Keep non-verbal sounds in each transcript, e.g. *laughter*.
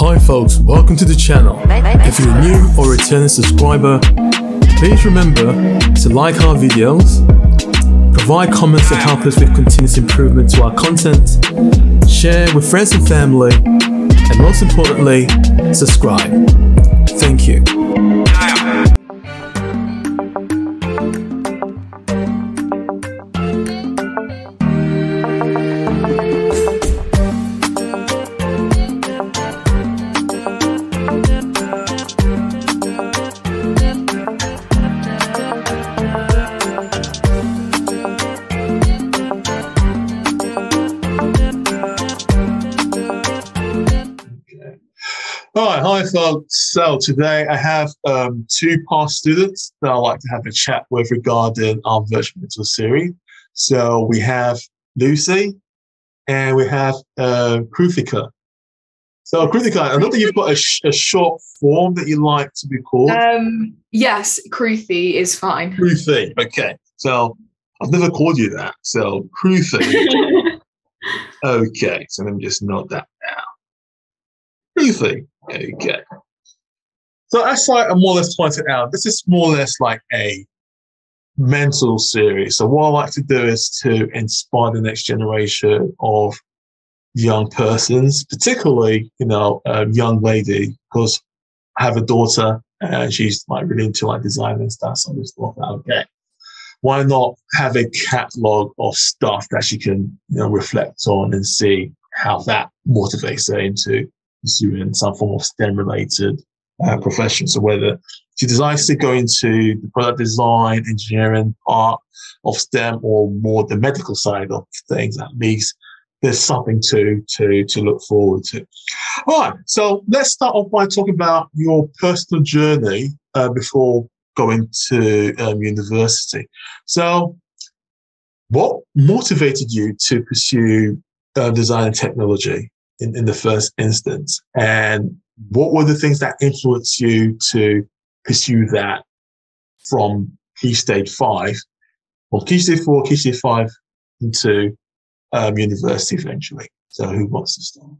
Hi folks, welcome to the channel. If you're a new or returning subscriber, please remember to like our videos, provide comments to help us with continuous improvement to our content, share with friends and family, and most importantly, subscribe. Thank you. Hi. So today I have um, two past students that I'd like to have a chat with regarding our virtual mentor series. So we have Lucy and we have uh, Kruthika. So Kruthika, I know that you've got a, sh- a short form that you like to be called. Um, yes, Kruthi is fine. Kruthi. Okay. So I've never called you that. So Kruthi. *laughs* okay. So let me just note that Kruthi. Okay. So as I more or less pointed out, this is more or less like a mental series. So what I like to do is to inspire the next generation of young persons, particularly, you know, a young lady, because I have a daughter and she's like really into like design and stuff. So I just thought, oh, okay, why not have a catalog of stuff that she can, you know, reflect on and see how that motivates her into pursuing some form of STEM related uh, profession. So whether she decides to go into the product design, engineering part of STEM or more the medical side of things, at least there's something to to to look forward to. All right, so let's start off by talking about your personal journey uh, before going to um, university. So, what motivated you to pursue uh, design and technology? In, in the first instance? And what were the things that influenced you to pursue that from key stage five, or key stage four, key stage five into um, university eventually? So who wants to start?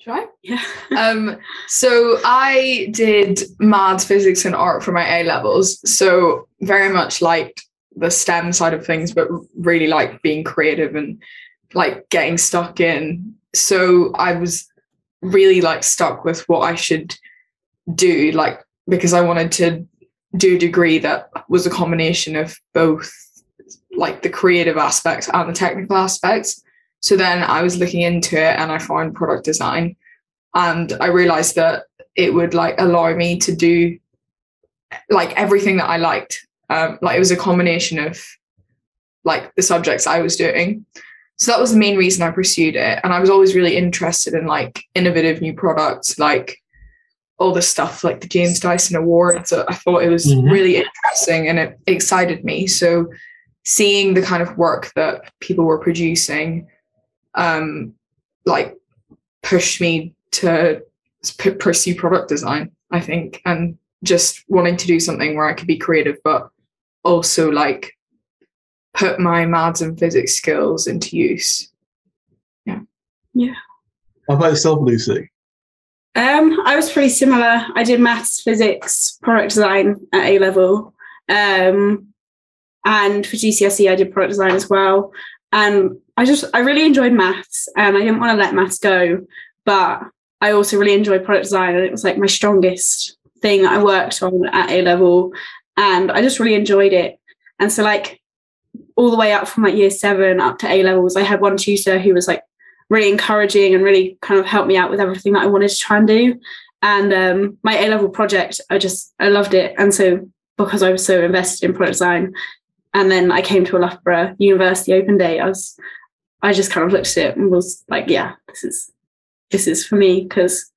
Should I? Yeah. *laughs* um, so I did maths, physics, and art for my A levels. So very much liked the STEM side of things, but really like being creative and like getting stuck in. So I was really like stuck with what I should do, like because I wanted to do a degree that was a combination of both like the creative aspects and the technical aspects. So then I was looking into it and I found product design and I realized that it would like allow me to do like everything that I liked. Um, like it was a combination of like the subjects I was doing. So that was the main reason I pursued it. And I was always really interested in like innovative new products, like all the stuff like the James Dyson Awards. I thought it was mm-hmm. really interesting and it excited me. So seeing the kind of work that people were producing, um, like pushed me to p- pursue product design, I think, and just wanting to do something where I could be creative, but also like put my maths and physics skills into use. Yeah. Yeah. How about yourself, Lucy? Um, I was pretty similar. I did maths, physics, product design at A level. Um, and for GCSE, I did product design as well. And I just, I really enjoyed maths and I didn't want to let maths go. But I also really enjoyed product design and it was like my strongest thing I worked on at A level. And I just really enjoyed it. And so, like, all the way up from like year seven up to A levels, I had one tutor who was like really encouraging and really kind of helped me out with everything that I wanted to try and do. And um, my A level project, I just I loved it. And so because I was so invested in product design, and then I came to a Loughborough University open day, I was I just kind of looked at it and was like, yeah, this is this is for me because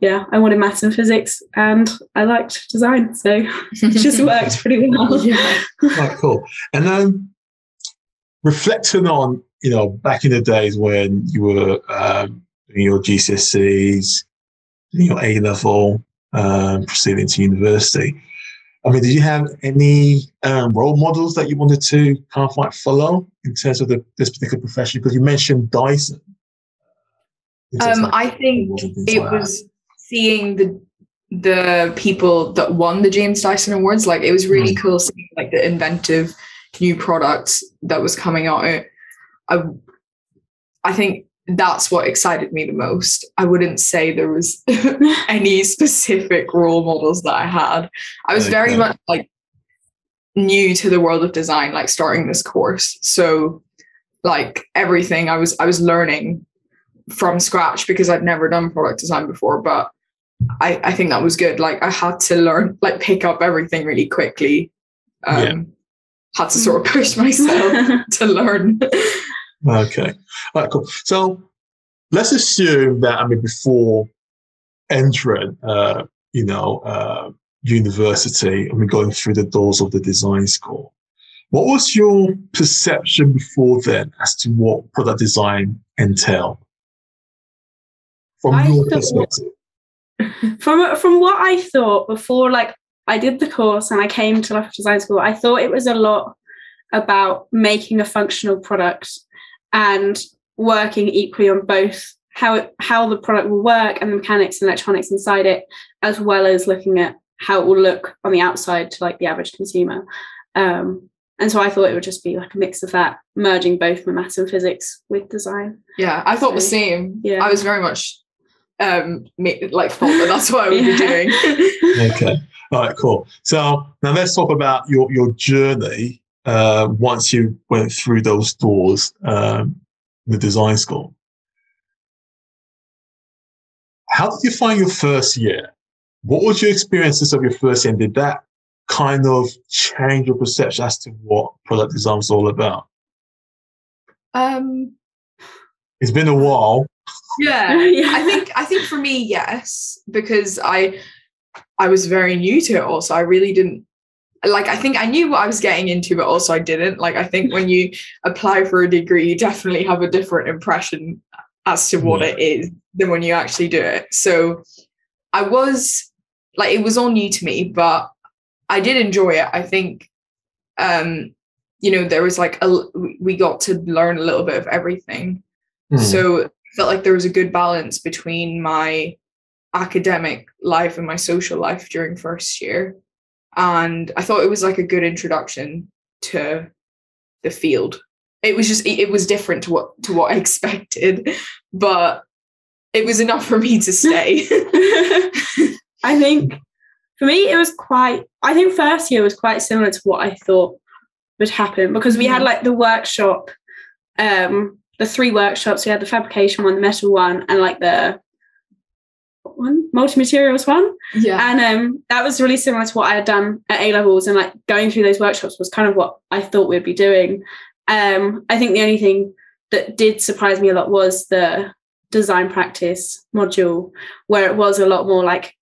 yeah, I wanted maths and physics and I liked design. So *laughs* it just worked pretty well. *laughs* Yeah. Quite cool. And then reflecting on, you know, back in the days when you were um, doing your GCSEs, your A level, um, proceeding to university. I mean, did you have any um, role models that you wanted to kind of like follow in terms of the, this particular profession? Because you mentioned Dyson. Um, I think it like was that? seeing the the people that won the James Dyson Awards. Like it was really mm. cool seeing like the inventive new products that was coming out. I I think that's what excited me the most. I wouldn't say there was *laughs* any specific role models that I had. I was okay. very much like new to the world of design, like starting this course. So like everything I was I was learning from scratch because I'd never done product design before. But I, I think that was good. Like I had to learn, like pick up everything really quickly. Um, yeah. Had to sort of push myself *laughs* to learn. okay. All right, cool. So let's assume that, I mean, before entering, uh, you know, uh, university, I mean, going through the doors of the design school, what was your perception before then as to what product design entailed? From I your perspective. *laughs* From from what I thought before, like I did the course and I came to Loughborough Design School, I thought it was a lot about making a functional product and working equally on both how it, how the product will work and the mechanics and electronics inside it, as well as looking at how it will look on the outside to like the average consumer. Um, and so I thought it would just be like a mix of that, merging both my maths and physics with design. Yeah, I thought so, the same. Yeah, I was very much um like thought that that's what I would yeah. be doing. *laughs* okay. All right, cool. So now let's talk about your your journey uh, once you went through those doors, um, the design school. How did you find your first year? What was your experiences of your first year? And did that kind of change your perception as to what product design is all about? Um, it's been a while. Yeah, *laughs* yeah, I think I think for me, yes, because I I was very new to it. Also, I really didn't like. I think I knew what I was getting into, but also I didn't. Like, I think when you apply for a degree, you definitely have a different impression as to what yeah. it is than when you actually do it. So, I was like, it was all new to me, but I did enjoy it. I think, um, you know, there was like a we got to learn a little bit of everything. Mm. So I felt like there was a good balance between my academic life and my social life during first year. And I thought it was like a good introduction to the field. It was just it was different to what to what I *laughs* expected, but it was enough for me to stay. *laughs* *laughs* I think for me, it was quite, I think first year was quite similar to what I thought would happen because we had mm. like the workshop, um, the three workshops. We had the fabrication one, the metal one, and like the one multi-materials one. Yeah. And um, that was really similar to what I had done at A levels, and like going through those workshops was kind of what I thought we'd be doing. Um, I think the only thing that did surprise me a lot was the design practice module, where it was a lot more like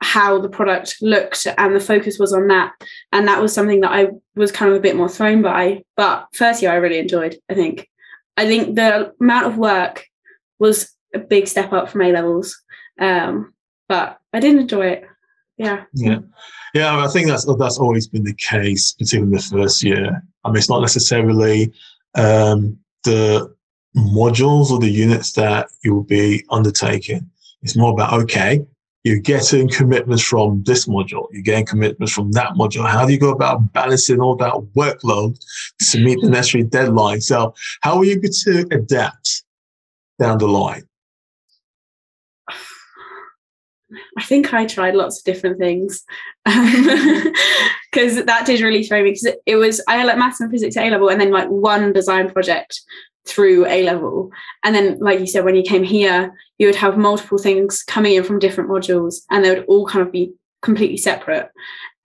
how the product looked and the focus was on that and that was something that i was kind of a bit more thrown by but first year i really enjoyed i think i think the amount of work was a big step up from a levels. Um, but i did enjoy it. Yeah. Yeah. Yeah i think that's that's always been the case particularly the first year. I mean it's not necessarily um, the modules or the units that you will be undertaking. It's more about okay you're getting commitments from this module, you're getting commitments from that module. How do you go about balancing all that workload to meet the mm-hmm. necessary deadline? So, how are you going to adapt down the line? I think I tried lots of different things *laughs* because that did really throw me. Because it was I had like maths and physics A level, and then like one design project through A level. And then, like you said, when you came here, you would have multiple things coming in from different modules and they would all kind of be completely separate.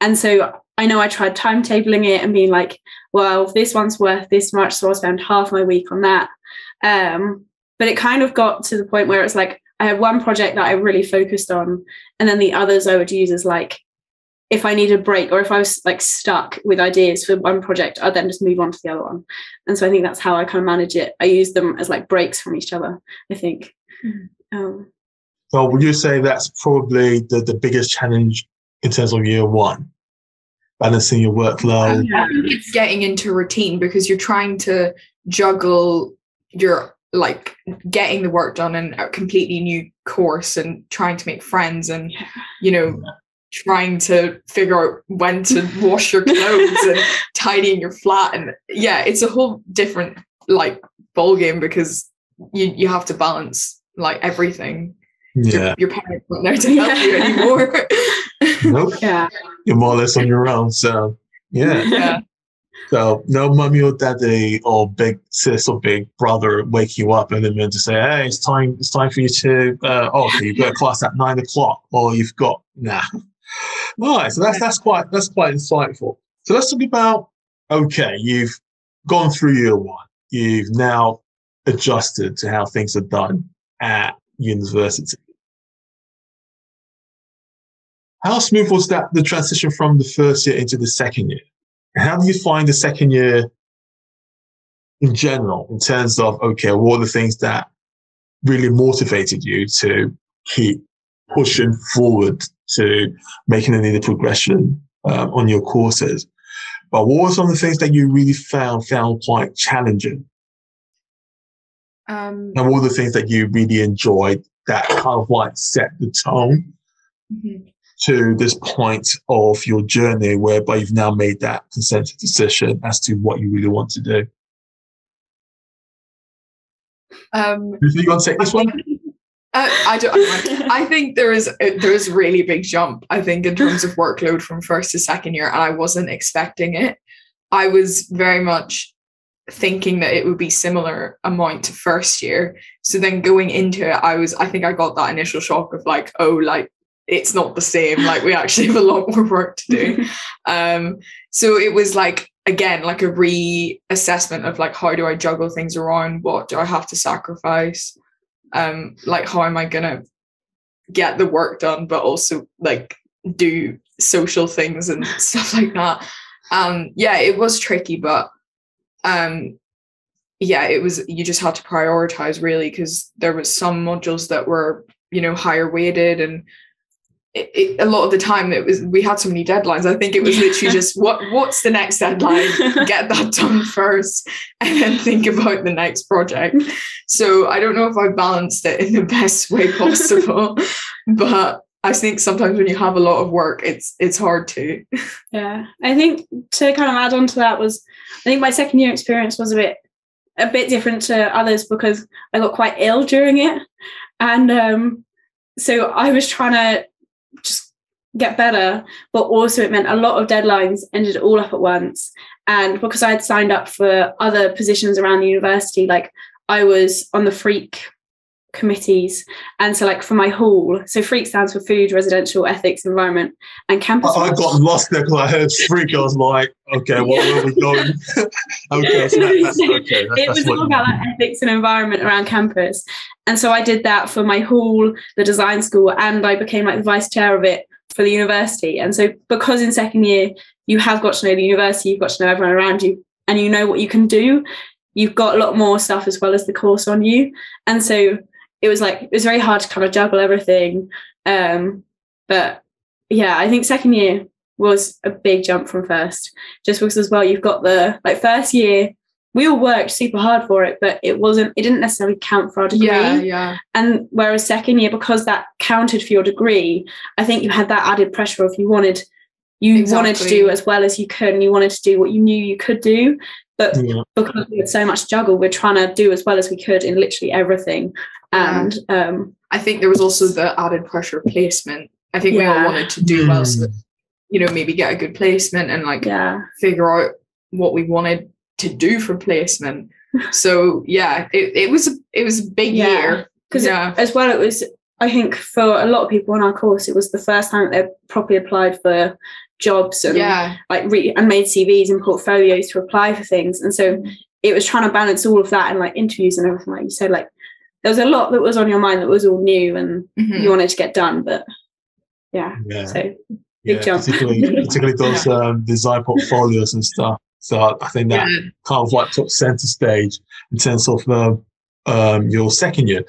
And so I know I tried timetabling it and being like, well, this one's worth this much. So I'll spend half my week on that. Um, but it kind of got to the point where it's like I had one project that I really focused on, and then the others I would use as like if I need a break or if I was like stuck with ideas for one project, I'd then just move on to the other one. And so I think that's how I kind of manage it. I use them as like breaks from each other, I think. Mm-hmm. Um, so would you say that's probably the, the biggest challenge in terms of year one? Balancing your workload. I think it's getting into routine because you're trying to juggle your like getting the work done in a completely new course and trying to make friends and you know trying to figure out when to *laughs* wash your clothes and tidying your flat and yeah it's a whole different like ball game because you you have to balance like everything Yeah. your, your parents aren't there to help you anymore Nope. Yeah. You're more or less on your own. So yeah. yeah So no mummy or daddy or big sis or big brother wake you up and then to say, hey, it's time, it's time for you to uh, oh, you've got a class at nine o'clock, or you've got nah. Right. So that's that's quite that's quite insightful. So let's talk about okay, you've gone through year one, you've now adjusted to how things are done at university. How smooth was that the transition from the first year into the second year? How do you find the second year in general, in terms of, okay, what are the things that really motivated you to keep pushing forward to making a needed progression um, on your courses? But what were some of the things that you really found found quite challenging? um And what were the things that you really enjoyed that kind of like set the tone mhm. To this point of your journey whereby you've now made that consensus decision as to what you really want to do? um You want to take this one? Uh, I don't. I, think there is a, there is a really big jump. I think in terms of workload from first to second year, and I wasn't expecting it. I was very much thinking that it would be similar amount to first year. So then going into it, I was. I think I got that initial shock of like, oh, like it's not the same. Like we actually have a lot more work to do. *laughs* um, so it was like again like a reassessment of like how do I juggle things around? What do I have to sacrifice? um like how am i gonna get the work done but also like do social things and *laughs* stuff like that um yeah it was tricky but um yeah it was you just had to prioritize really because there was some modules that were you know higher weighted and it, it, a lot of the time it was we had so many deadlines. I think it was literally just *laughs* what what's the next deadline? Get that *laughs* done first and then think about the next project. So I don't know if I balanced it in the best way *laughs* possible, but I think sometimes when you have a lot of work, it's it's hard to. Yeah, I think to kind of add on to that was, I think my second year experience was a bit a bit different to others because I got quite ill during it, and um, so I was trying to just get better, but also it meant a lot of deadlines ended all up at once, and because I had signed up for other positions around the university, like I was on the Freak committees and so like for my hall so freak stands for food residential ethics environment and campus I, I got lost there because I heard freak. I was like, okay, what where are we going? *laughs* okay, so that, that's *laughs* okay. That, it was all about like ethics and environment around campus and so i did that for my hall the design school and i became like the vice chair of it for the university and so because in second year you have got to know the university you've got to know everyone around you and you know what you can do you've got a lot more stuff as well as the course on you and so it was like it was very hard to kind of juggle everything um but yeah i think second year was a big jump from first just because as well you've got the like first year we all worked super hard for it but it wasn't it didn't necessarily count for our degree. Yeah, yeah, and whereas second year because that counted for your degree i think you had that added pressure of you wanted you wanted to do as well as you could and you wanted to do what you knew you could do but Yeah. because we had so much juggle we're trying to do as well as we could in literally everything and um I think there was also the added pressure of placement. I think we all wanted to do well, so Mm. you know maybe get a good placement and like yeah figure out what we wanted to do for placement. *laughs* So yeah, it, it was it was a big Yeah. year. because Yeah. as well it was i think for a lot of people on our course it was the first time that they properly applied for jobs and Yeah, like re- and made cvs and portfolios to apply for things and so it was trying to balance all of that and like interviews and everything like you said like there was a lot that was on your mind that was all new and Mhm. you wanted to get done but yeah Yeah. so yeah, big jump. particularly *laughs* particularly those um, design portfolios and stuff. So I think that yeah. kind of like took center stage in terms of um, um, your second year.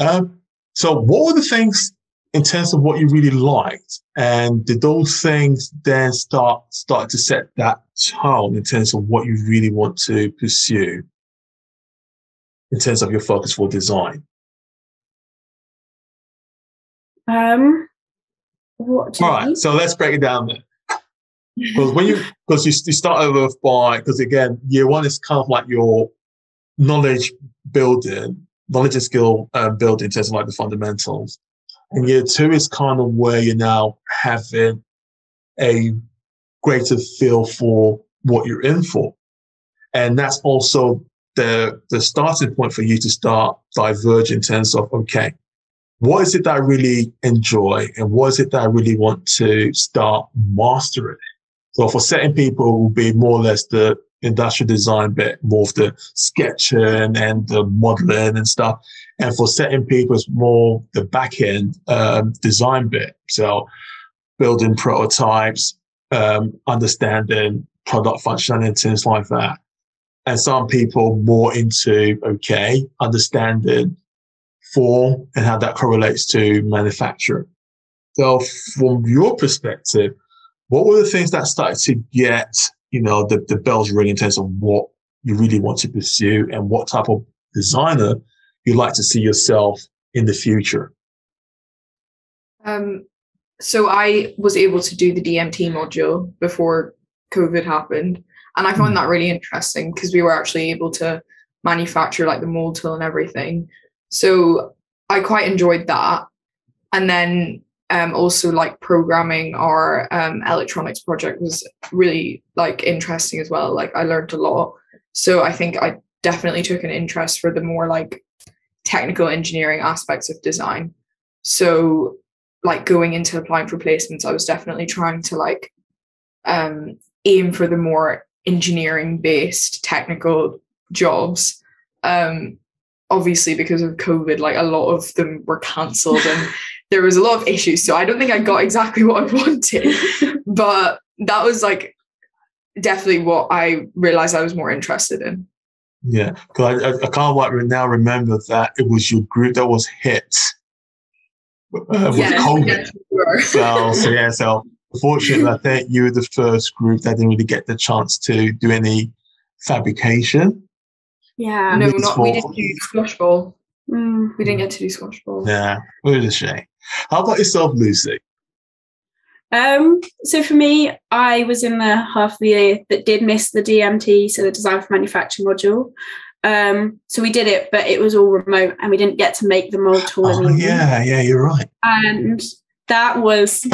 Um, so what were the things in terms of what you really liked, and did those things then start start to set that tone in terms of what you really want to pursue? in terms of your focus for design? Um, what? All right, so let's break it down then. Because when you because you, you start over by because again year one is kind of like your knowledge building, knowledge and skill um, building in terms of like the fundamentals, and year two is kind of where you're now having a greater feel for what you're in for, and that's also the the starting point for you to start diverge in terms of okay, what is it that I really enjoy and what is it that I really want to start mastering? So for certain people, it will be more or less the industrial design bit, more of the sketching and the modeling and stuff. And for certain people, it's more the back end um, design bit. So building prototypes, um, understanding product functionality things like that. And some people more into, okay, understanding form and how that correlates to manufacturing. So from your perspective, what were the things that started to get, you know, the, the bells ringing in terms of what you really want to pursue and what type of designer you'd like to see yourself in the future? Um, so I was able to do the DMT module before COVID happened, and I Hmm. found that really interesting because we were actually able to manufacture like the mold tool and everything. So I quite enjoyed that, and then um, also like programming our um, electronics project was really like interesting as well. Like I learned a lot, so I think I definitely took an interest for the more like technical engineering aspects of design. So like going into applying for placements, I was definitely trying to like um, aim for the more engineering based technical jobs. Um, obviously, because of COVID, like a lot of them were cancelled and *laughs* there was a lot of issues. So I don't think I got exactly *laughs* what I wanted, *laughs* but that was like definitely what I realized I was more interested in. Yeah, because I, I, I can't like now remember that it was your group that was hit uh, with Yes, COVID. yes, we were. So, so yeah, so fortunately, I think you were the first group that didn't really get the chance to do any fabrication. Yeah. no, not we didn't do squash ball. Mm. We didn't get to do squash ball. Yeah, it was a shame. How about yourself, Lucy? Um, so for me, I was in the half of the year that did miss the DMT, so the design for manufacture module. Um, so we did it, but it was all remote and we didn't get to make the mold tool. Oh, yeah, yeah, you're right. And that was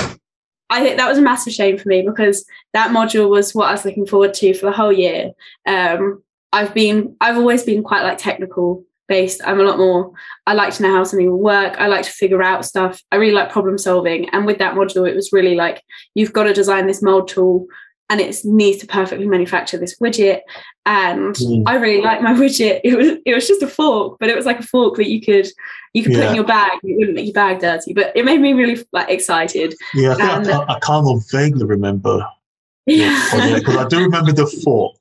I think that was a massive shame for me because that module was what I was looking forward to for the whole year. Um, I've been I've always been quite like technical based. I'm a lot more I like to know how something will work. I like to figure out stuff. I really like problem solving. And with that module, it was really like you've got to design this mold tool and it needs to perfectly manufacture this widget. And Mm. I really like my *laughs* widget. It was it was just a fork, but it was like a fork that you could you could put in your bag. It wouldn't make your bag dirty, but it made me really like excited. Yeah, I, And- I, can't, I kind of vaguely remember. *laughs* Yeah, Because I do remember the fork.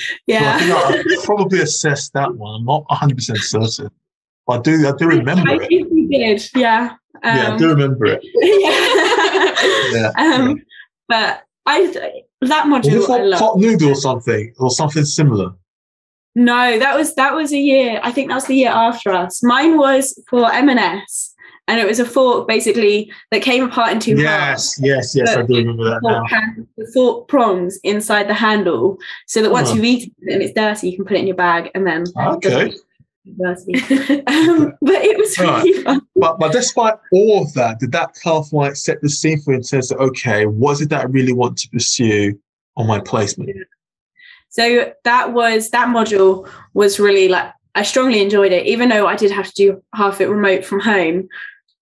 So I yeah. think *laughs* I, probably assessed that one. I'm not 100% certain. But I do, I do remember I it. think we did. Yeah. Yeah, I Um, do remember it. *laughs* yeah. Yeah. um, but I that module I love. pot noodle or something? Or something similar? No, that was that was a year. I think that was the year after us. Mine was for M&S, and it was a fork basically that came apart in two halves. Yes, yes, yes, I do remember that now. Hand- The fork prongs inside the handle, so that once Oh. you've eaten it and it's dirty, you can put it in your bag and then Okay. *laughs* um, but it was really fun. But but despite all of that, did that like set the scene for you in terms of okay, what it that I really want to pursue on my placement? So that was that module was really like I strongly enjoyed it, even though I did have to do half it remote from home.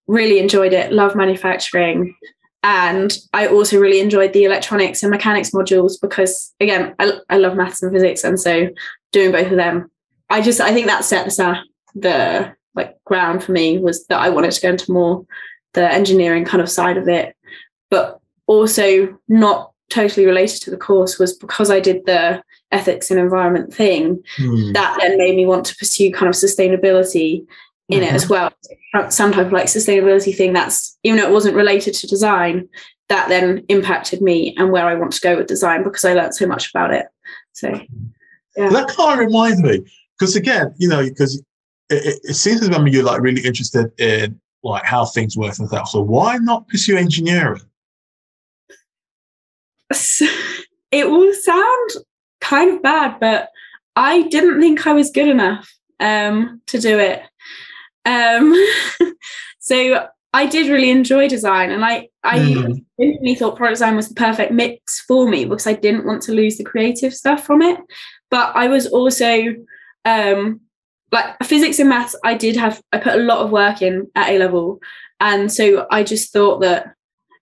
Really enjoyed it, love manufacturing. And I also really enjoyed the electronics and mechanics modules because again, I, I love maths and physics. And so doing both of them, I just I think that set the the like ground for me was that I wanted to go into more the engineering kind of side of it. But also not totally related to the course was because I did the ethics and environment thing Hmm. that then made me want to pursue kind of sustainability in it as well some type of like sustainability thing that's even though it wasn't related to design that then impacted me and where i want to go with design because i learned so much about it so yeah. That kind of reminds me because again, you know, because it, it, it seems as though you're like really interested in like how things work and stuff. So why not pursue engineering? It will sound kind of bad, but I didn't think I was good enough um, to do it. Um, *laughs* so I did really enjoy design, and I I Mm. genuinely thought product design was the perfect mix for me because I didn't want to lose the creative stuff from it. But I was also um, like physics and maths. I did have I put a lot of work in at A level, and so I just thought that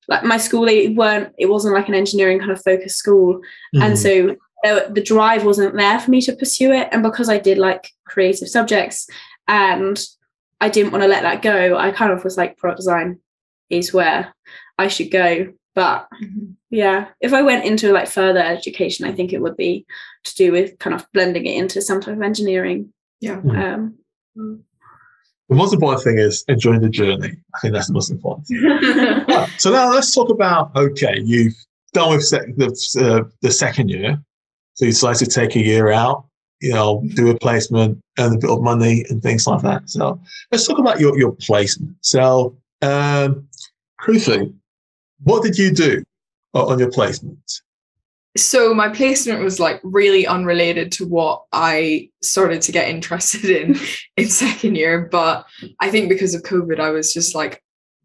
like my school they weren't it wasn't like an engineering kind of focused school and Mm. so uh, the drive wasn't there for me to pursue it and because i did like creative subjects and i didn't want to let that go i kind of was like product design is where i should go but yeah if i went into like further education i think it would be to do with kind of blending it into some type of engineering Yeah. um the most important thing is enjoying the journey. I think that's the most important. thing. *laughs* Right, so now let's talk about okay, you've done with sec- the uh, the second year, so you decided to take a year out, you know, do a placement, earn a bit of money, and things like that. So let's talk about your your placement. So, um, Kruthi, what did you do on your placement? so my placement was like really unrelated to what I started to get interested in *laughs* in second year. But I think because of COVID, I was just like,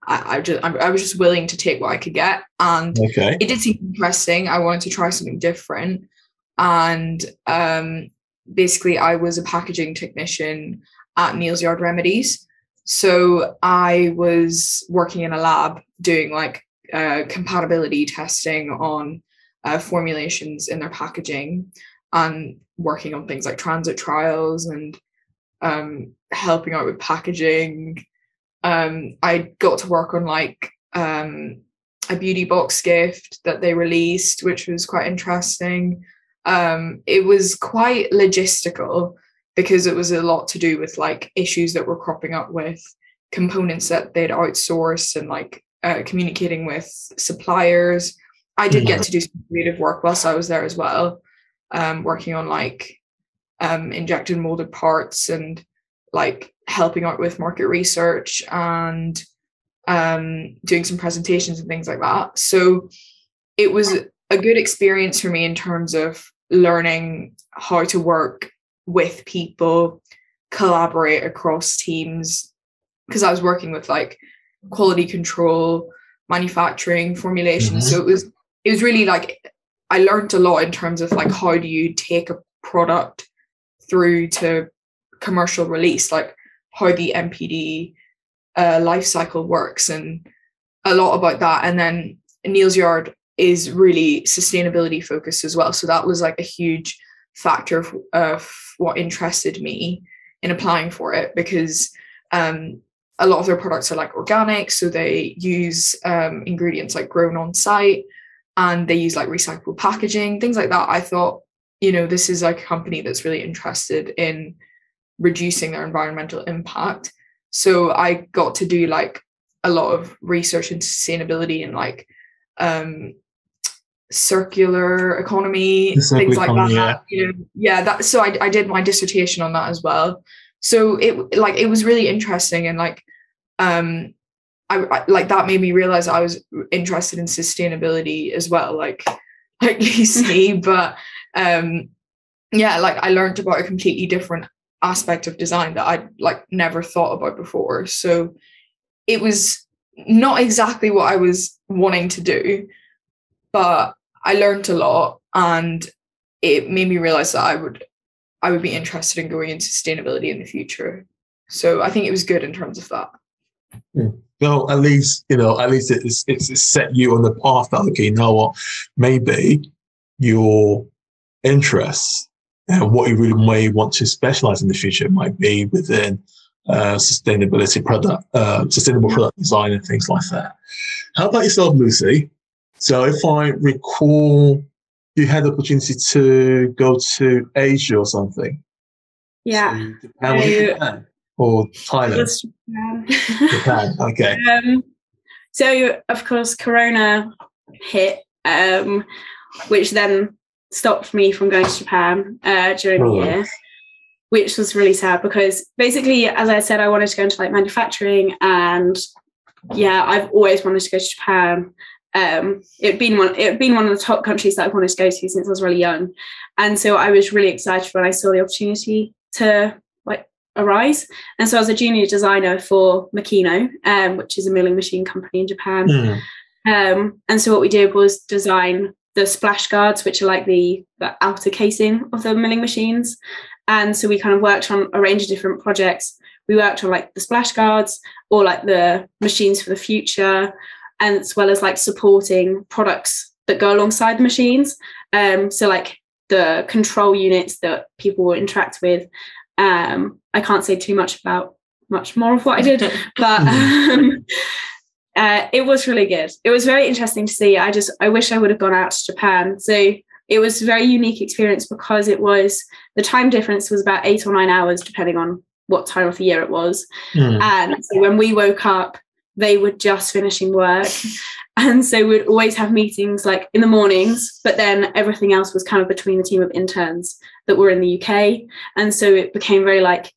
I, I just I, I was just willing to take what I could get, and Okay. it did seem interesting. I wanted to try something different, and um, basically, I was a packaging technician at Neal's Yard Remedies. So I was working in a lab doing like uh, compatibility testing on uh, formulations in their packaging and working on things like transit trials and um, helping out with packaging. Um, I got to work on like um, a beauty box gift that they released, which was quite interesting. Um, it was quite logistical because it was a lot to do with like issues that were cropping up with components that they'd outsourced and like uh, communicating with suppliers. I did get to do some creative work whilst I was there as well, um, working on like um, injected molded parts and like helping out with market research and um, doing some presentations and things like that. So it was a good experience for me in terms of learning how to work with people, collaborate across teams, because I was working with like quality control, manufacturing, formulation. Mhm. So it was it was really like I learned a lot in terms of like how do you take a product through to commercial release, like how the NPD uh, life cycle works, and a lot about that. And then Neal's Yard is really sustainability focused as well. So that was like a huge factor of, of what interested me in applying for it because um, a lot of their products are like organic, so they use um, ingredients like grown on site and they use like recyclable packaging, things like that. I thought, you know, this is like a company that's really interested in reducing their environmental impact. So I got to do like a lot of research into sustainability and like um circular economy, circular things like economy, that. You know, yeah, that so I, I did my dissertation on that as well. So it like it was really interesting and like um I, I like that made me realize I was interested in sustainability as well, like *laughs* like you see, but um yeah, like I learned about a completely different aspect of design that I'd like never thought about before. So it was not exactly what I was wanting to do, but I learned a lot and it made me realize that I would I would be interested in going into sustainability in the future. So I think it was good in terms of that. No, at least you know. At least it's it's set you on the path that okay, you know what? Maybe your interests and what you really may want to specialize in the future might be within uh, sustainability product, uh, sustainable product design, and things like that. How about yourself, Lucy? So, if I recall, you had the opportunity to go to Asia or something. yeah To Japan, it Japan or Thailand? Um, Japan. *laughs* Okay. um, so of course corona hit um, which then stopped me from going to japan uh, during Oh. the year which was really sad because basically, as I said, I wanted to go into like manufacturing, and yeah, I've always wanted to go to Japan. Um, it'd been one it'd been one of the top countries that I wanted to go to since I was really young, and so I was really excited when I saw the opportunity to like arise. And so I was a junior designer for Makino, um, which is a milling machine company in Japan. Mm. Um, and so what we did was design the splash guards, which are like the, the outer casing of the milling machines. And so we kind of worked on a range of different projects. We worked on like the splash guards or like the machines for the future, and as well as like supporting products that go alongside the machines. Um, so like the control units that people will interact with. Um, I can't say too much about much more of what I did, *laughs* but um, uh, it was really good. It was very interesting to see. I just I wish I would have gone out to Japan. So it was a very unique experience because it was the time difference was about eight or nine hours depending on what time of the year it was. Mm. And so when we woke up, they were just finishing work. *laughs* And so we'd always have meetings like in the mornings, but then everything else was kind of between the team of interns that were in the UK. And so it became very like,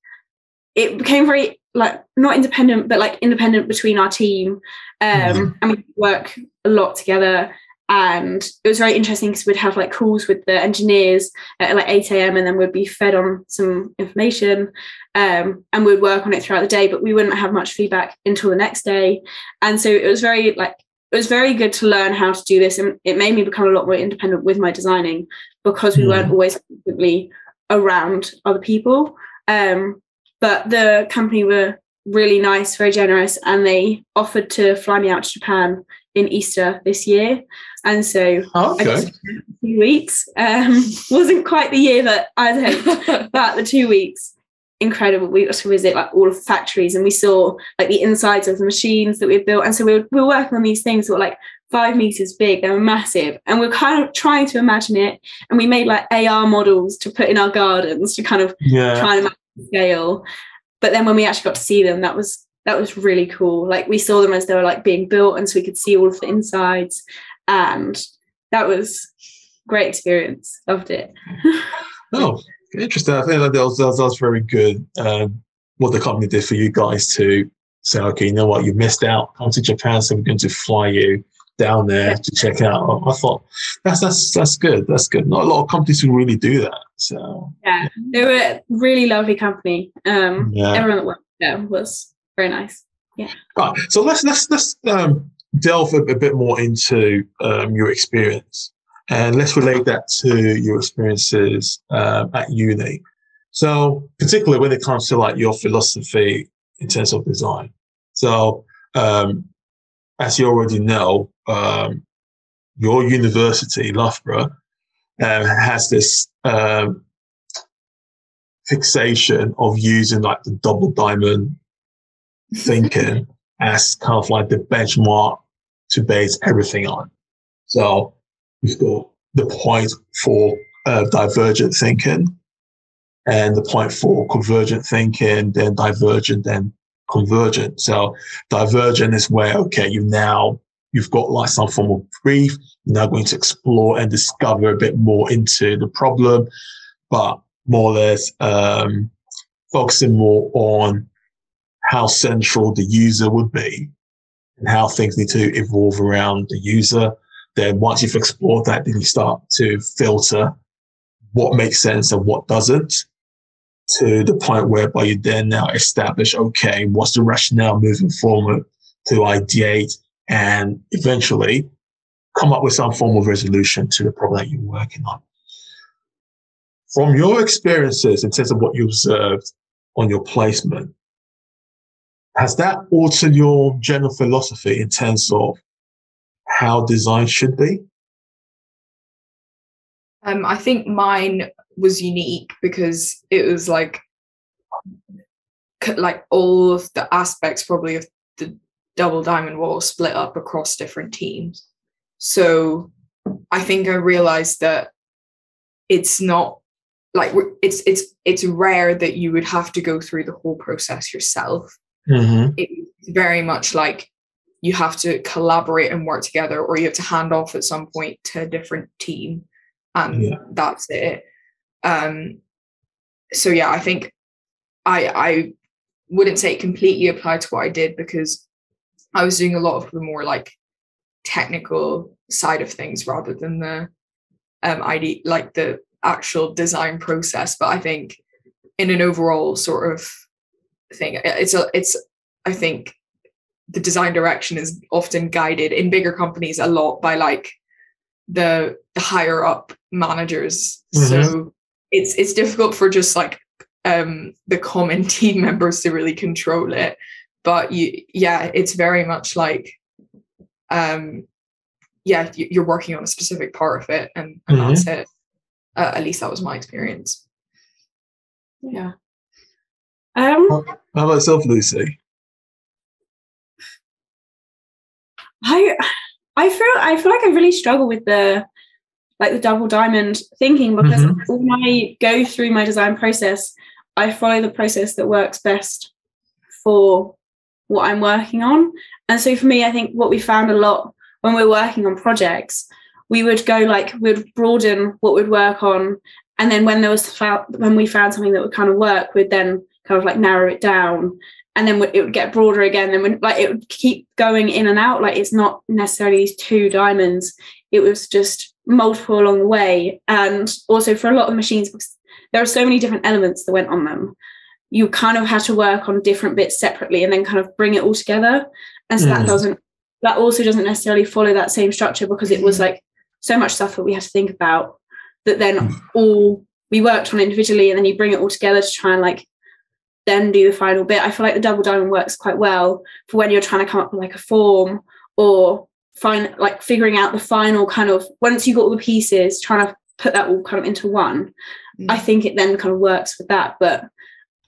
it became very like not independent, but like independent between our team. Um, Mhm. And we work a lot together. And it was very interesting because we'd have like calls with the engineers at like 8 a.m. and then we'd be fed on some information um, and we'd work on it throughout the day, but we wouldn't have much feedback until the next day. And so it was very like it was very good to learn how to do this, and it made me become a lot more independent with my designing because we Mm. weren't always constantly around other people. Um, but the company were really nice, very generous, and they offered to fly me out to Japan in Easter this year. And so Oh, I okay. few weeks. Um, *laughs* wasn't quite the year that I'd hoped, but the two weeks incredible we got to visit like all of the factories and we saw like the insides of the machines that we had built and so we were, we were working on these things that were like five meters big they were massive and we are kind of trying to imagine it and we made like ar models to put in our gardens to kind of Yeah. try and imagine scale but then when we actually got to see them that was that was really cool like we saw them as they were like being built and so we could see all of the insides and that was great experience loved it *laughs* Oh, interesting. I think that was, that was, very good. Um, what the company did for you guys to say, okay, you know what, you missed out. Come to Japan, so we're going to fly you down there to check out. I thought that's that's that's good. That's good. Not a lot of companies will really do that. So yeah they were a really lovely company um Yeah. everyone that worked there was very nice Yeah. right. So let's let's let's um, delve a, a bit more into um, your experience, and let's relate that to your experiences um, at uni. So, particularly when it comes to like your philosophy in terms of design. So, um, as you already know, um, your university, Loughborough, um, has this um, fixation of using like the double diamond *laughs* thinking as kind of like the benchmark to base everything on. So we've got the point for uh, divergent thinking and the point for convergent thinking, then divergent, then convergent. So divergent is where, okay, you now, you've got like some form of brief. You're now going to explore and discover a bit more into the problem, but more or less um, focusing more on how central the user would be and how things need to evolve around the user. Then once you've explored that, then you start to filter what makes sense and what doesn't to the point whereby you then now establish, okay, what's the rationale moving forward to ideate and eventually come up with some form of resolution to the problem that you're working on. From your experiences in terms of what you observed on your placement, has that altered your general philosophy in terms of how design should be? Um, I think mine was unique because it was like like all of the aspects probably of the double diamond wall split up across different teams. So I think I realized that it's not like it's it's it's rare that you would have to go through the whole process yourself. Mm-hmm. It's very much like you have to collaborate and work together, or you have to hand off at some point to a different team, and Yeah. that's it. Um, so yeah, I think I I wouldn't say it completely applied to what I did because I was doing a lot of the more like technical side of things rather than the um ID like the actual design process. But I think in an overall sort of thing, it's a it's I think the design direction is often guided in bigger companies a lot by like the, the higher up managers. Mm-hmm. So it's it's difficult for just like um the common *laughs* team members to really control it. But you yeah, it's very much like um yeah, you're working on a specific part of it and, and mm-hmm. that's it. Uh, at least that was my experience. Yeah. Um, How about yourself, Lucy? I I feel I feel like I really struggle with the like the double diamond thinking because mm-hmm. when I go through my design process, I follow the process that works best for what I'm working on. And so for me, I think what we found a lot when we're working on projects, we would go like we'd broaden what we'd work on, and then when there was when we found something that would kind of work, we'd then kind of like narrow it down. And then it would get broader again. And when like it would keep going in and out. Like it's not necessarily these two diamonds. It was just multiple along the way and also for a lot of machines because there are so many different elements that went on them you kind of had to work on different bits separately and then kind of bring it all together and so mm. that doesn't that also doesn't necessarily follow that same structure because it was like so much stuff that we had to think about that then mm. all we worked on individually and then you bring it all together to try and like then do the final bit. I feel like the double diamond works quite well for when you're trying to come up with like a form or find like figuring out the final kind of once you got all the pieces, trying to put that all kind of into one. Mm. I think it then kind of works with that. But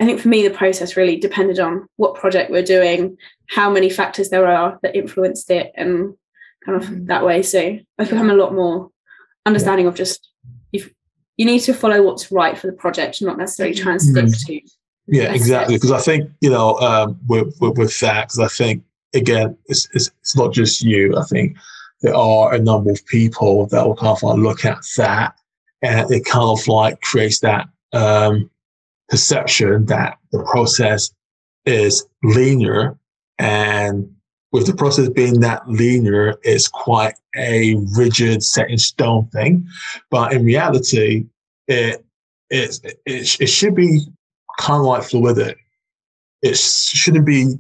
I think for me, the process really depended on what project we're doing, how many factors there are that influenced it, and kind of mm. that way. So I've become a lot more understanding of just if you need to follow what's right for the project, not necessarily try and stick mm. to yeah, exactly. Because I think you know um, with, with, with that, because I think again, it's, it's it's not just you. I think there are a number of people that will kind of like look at that, and it kind of like creates that um, perception that the process is linear, and with the process being that linear, it's quite a rigid, set in stone thing. But in reality, it it, it, it should be kind of like fluidic. It shouldn't be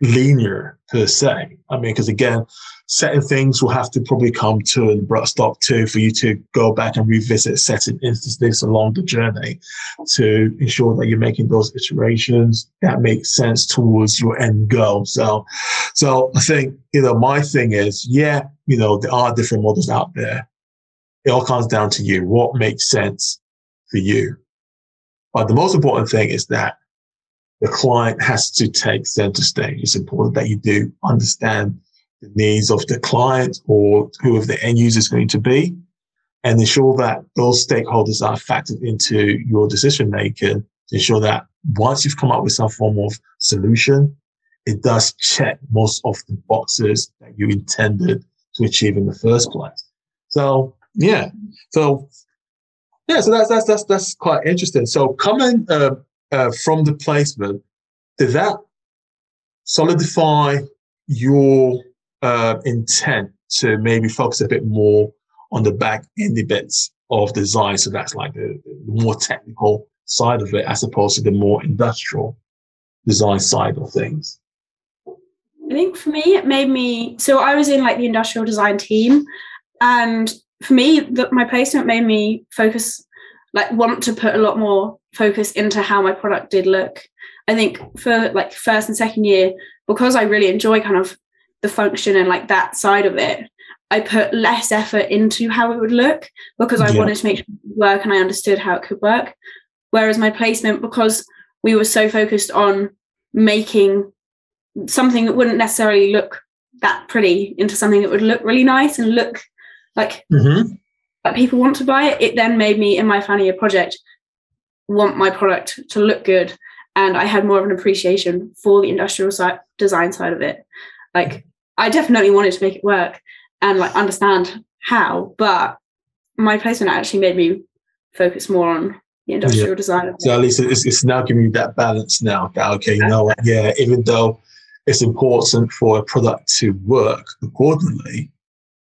linear per se. I mean, because again, certain things will have to probably come to an abrupt stop too for you to go back and revisit certain instances along the journey to ensure that you're making those iterations that make sense towards your end goal. So, so I think, you know, my thing is, yeah, you know, there are different models out there. It all comes down to you. What makes sense for you? But the most important thing is that the client has to take center stage. It's important that you do understand the needs of the client or whoever the end user is going to be and ensure that those stakeholders are factored into your decision making to ensure that once you've come up with some form of solution, it does check most of the boxes that you intended to achieve in the first place. So yeah, so yeah, so that's that's that's that's quite interesting. So coming uh, uh, from the placement, did that solidify your uh, intent to maybe focus a bit more on the back end bits of design? So that's like the, the more technical side of it, as opposed to the more industrial design side of things. I think for me, it made me. So I was in like the industrial design team, and for me, the, my placement made me focus, like, want to put a lot more focus into how my product did look. I think for like first and second year, because I really enjoy kind of the function and like that side of it, I put less effort into how it would look because I yeah. wanted to make sure it work and I understood how it could work. Whereas my placement, because we were so focused on making something that wouldn't necessarily look that pretty into something that would look really nice and look like mm-hmm. like people want to buy it it then made me in my final year project want my product to look good and i had more of an appreciation for the industrial side, design side of it like i definitely wanted to make it work and like understand how but my placement actually made me focus more on the industrial yeah. design. So at least it's, it's now giving you that balance now. That okay, you know? Yeah, even though it's important for a product to work accordingly,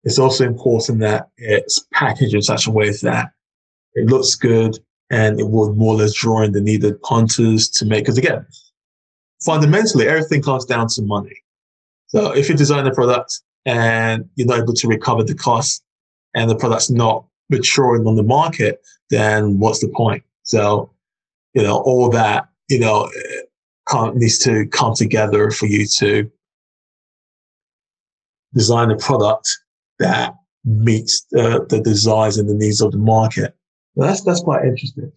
it's also important that it's packaged in such a way that it looks good and it will more or less draw in the needed punters to make. Because again, fundamentally, everything comes down to money. So if you design a product and you're not able to recover the cost and the product's not maturing on the market, then what's the point? So, you know, all that, you know, needs to come together for you to design a product that meets the desires and the needs of the market. That's that's quite interesting.